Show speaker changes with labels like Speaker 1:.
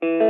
Speaker 1: you